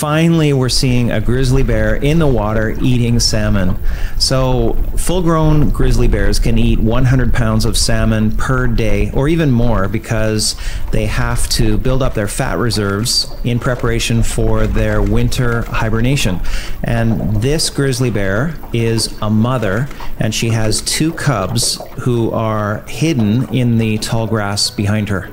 finally we're seeing a grizzly bear in the water eating salmon. So, full grown grizzly bears can eat 100 pounds of salmon per day or even more because they have to build up their fat reserves in preparation for their winter hibernation. And this grizzly bear is a mother and she has two cubs who are hidden in the tall grass behind her.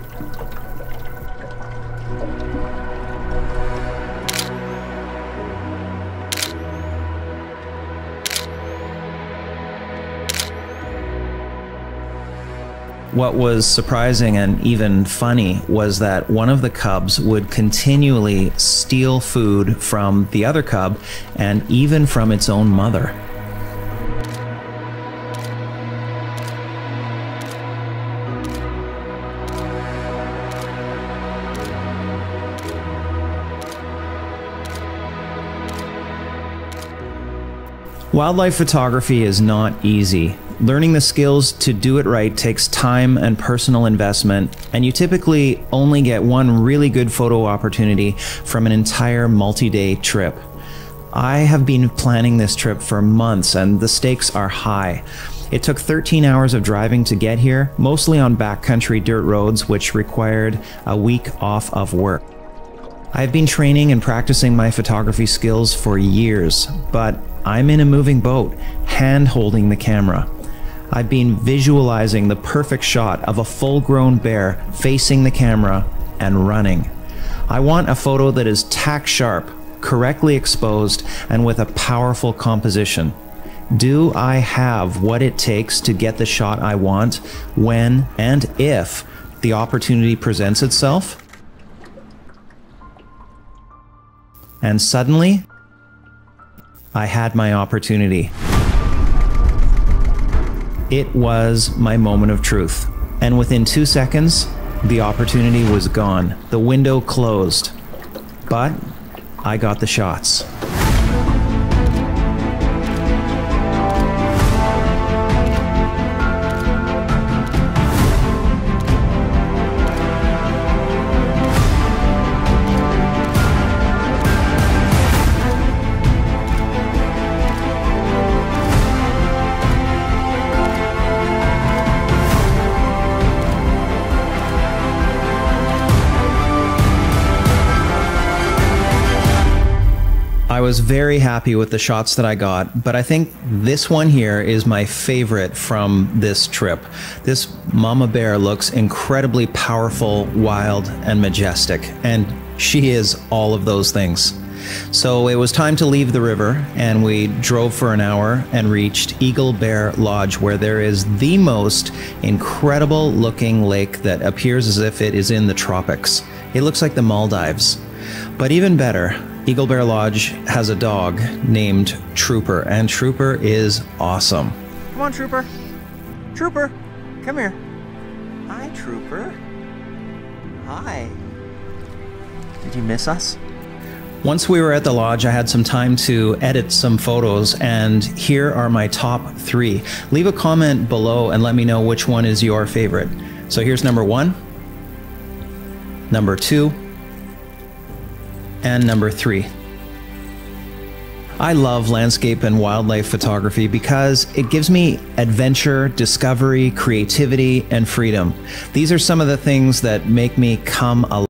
What was surprising and even funny was that one of the cubs would continually steal food from the other cub and even from its own mother. Wildlife photography is not easy. Learning the skills to do it right takes time and personal investment, and you typically only get one really good photo opportunity from an entire multi day trip. I have been planning this trip for months, and the stakes are high. It took 13 hours of driving to get here, mostly on backcountry dirt roads, which required a week off of work. I've been training and practicing my photography skills for years, but I'm in a moving boat, hand holding the camera. I've been visualizing the perfect shot of a full grown bear facing the camera and running. I want a photo that is tack sharp, correctly exposed, and with a powerful composition. Do I have what it takes to get the shot I want when and if the opportunity presents itself? And suddenly, I had my opportunity. It was my moment of truth. And within two seconds, the opportunity was gone. The window closed. But I got the shots. Was very happy with the shots that I got, but I think this one here is my favorite from this trip. This mama bear looks incredibly powerful, wild, and majestic, and she is all of those things. So it was time to leave the river, and we drove for an hour and reached Eagle Bear Lodge, where there is the most incredible looking lake that appears as if it is in the tropics. It looks like the Maldives. But even better, Eagle Bear Lodge has a dog named Trooper, and Trooper is awesome. Come on, Trooper. Trooper, come here. Hi, Trooper. Hi. Did you miss us? Once we were at the lodge, I had some time to edit some photos, and here are my top three. Leave a comment below and let me know which one is your favorite. So here's number one, number two, and number three. I love landscape and wildlife photography because it gives me adventure, discovery, creativity, and freedom. These are some of the things that make me come alive.